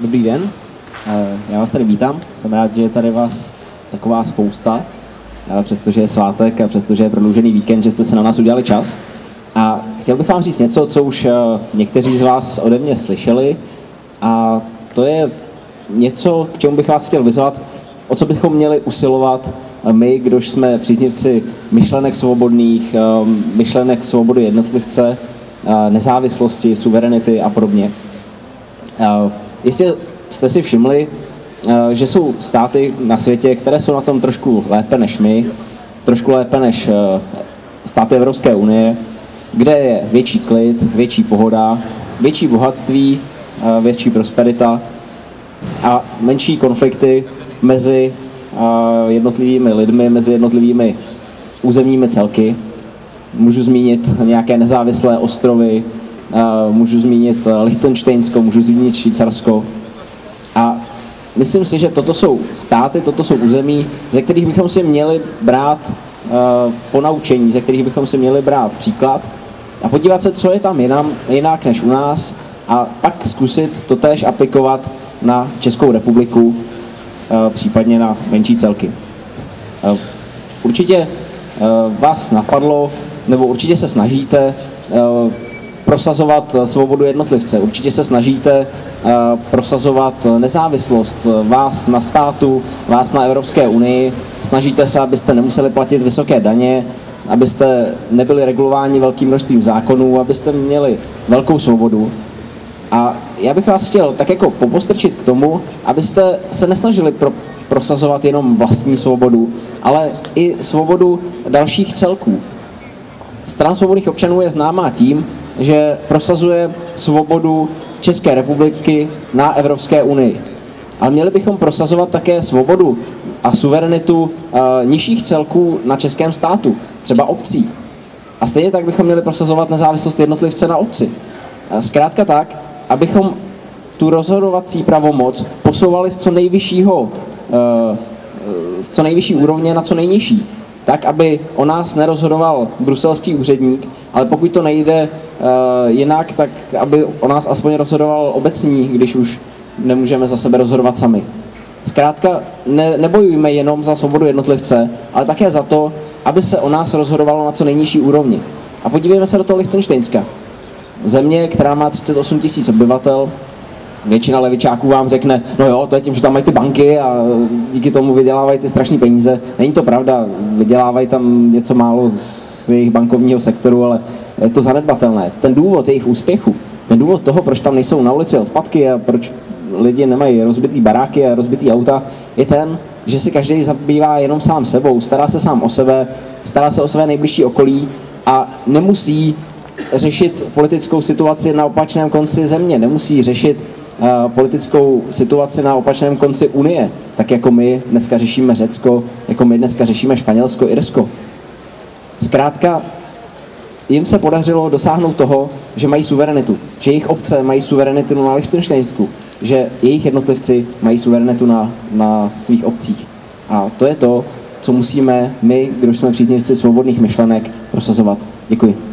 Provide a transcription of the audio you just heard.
Dobrý den, Eh, já vás tady vítám. Jsem rád, že je tady vás taková spousta, eh, přestože je svátek a přestože je prodloužený víkend, že jste se na nás udělali čas. A chtěl bych vám říct něco, co už eh, někteří z vás ode mě slyšeli, a to je něco, k čemu bych vás chtěl vyzvat, o co bychom měli usilovat my, kdož jsme příznivci myšlenek svobodných, myšlenek svobody jednotlivce, nezávislosti, suverenity a podobně. Jistě jste si všimli, eh, že jsou státy na světě, které jsou na tom trošku lépe než my, trošku lépe než eh, státy Evropské unie, kde je větší klid, větší pohoda, větší bohatství, eh, větší prosperita a menší konflikty mezi jednotlivými lidmi, mezi jednotlivými územními celky. Můžu zmínit nějaké nezávislé ostrovy, můžu zmínit Liechtensteinsko, můžu zmínit Švýcarsko, a myslím si, že toto jsou státy, toto jsou území, ze kterých bychom si měli brát uh, ponaučení, ze kterých bychom si měli brát příklad a podívat se, co je tam jinam, jinak než u nás a pak zkusit to též aplikovat na Českou republiku, uh, případně na menší celky. Určitě vás napadlo, nebo určitě se snažíte prosazovat svobodu jednotlivce. Určitě se snažíte eh, prosazovat nezávislost vás na státu, vás na Evropské unii. Snažíte se, abyste nemuseli platit vysoké daně, abyste nebyli regulováni velkým množstvím zákonů, abyste měli velkou svobodu. A já bych vás chtěl tak jako popostrčit k tomu, abyste se nesnažili pro, prosazovat jenom vlastní svobodu, ale i svobodu dalších celků. Strana svobodných občanů je známá tím, že prosazuje svobodu České republiky na Evropské unii. Ale měli bychom prosazovat také svobodu a suverenitu uh, nižších celků na českém státu, třeba obcí. A stejně tak bychom měli prosazovat nezávislost jednotlivce na obci. Zkrátka tak, abychom tu rozhodovací pravomoc posouvali z co nejvyššího, uh, z co nejvyšší úrovně na co nejnižší tak, aby o nás nerozhodoval bruselský úředník, ale pokud to nejde uh, jinak, tak aby o nás aspoň rozhodoval obecní, když už nemůžeme za sebe rozhodovat sami. Zkrátka, ne, nebojujme jenom za svobodu jednotlivce, ale také za to, aby se o nás rozhodovalo na co nejnižší úrovni. A podívejme se do toho Lichtensteinska. Země, která má 38 tisíc obyvatel, většina levičáků vám řekne, no jo, to je tím, že tam mají ty banky a díky tomu vydělávají ty strašné peníze. Není to pravda, vydělávají tam něco málo z jejich bankovního sektoru, ale je to zanedbatelné. Ten důvod jejich úspěchu, ten důvod toho, proč tam nejsou na ulici odpadky a proč lidi nemají rozbitý baráky a rozbitý auta, je ten, že si každý zabývá jenom sám sebou, stará se sám o sebe, stará se o své nejbližší okolí a nemusí řešit politickou situaci na opačném konci země, nemusí řešit politickou situaci na opačném konci Unie, tak jako my dneska řešíme Řecko, jako my dneska řešíme Španělsko, Irsko. Zkrátka, jim se podařilo dosáhnout toho, že mají suverenitu, že jejich obce mají suverenitu na Lichtensteinsku, že jejich jednotlivci mají suverenitu na, na svých obcích. A to je to, co musíme my, kdo jsme příznivci svobodných myšlenek, prosazovat. Děkuji.